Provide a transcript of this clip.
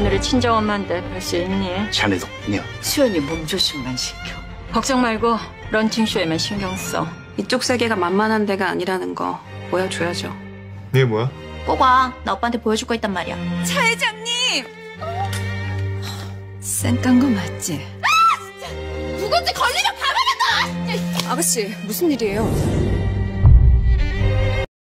며느리 친정엄마인데 볼수 있니? 자네도 그냥 수연이 몸조심만 시켜. 걱정 말고 런칭쇼에만 신경 써. 이쪽 세계가 만만한 데가 아니라는 거 보여줘야죠. 네 뭐야? 꼭 와. 나 오빠한테 보여줄 거 있단 말이야. 차 회장님! 쌩깐 거 맞지? 아! 진짜! 누군지 걸리면 가만히 둬! 아가씨, 무슨 일이에요?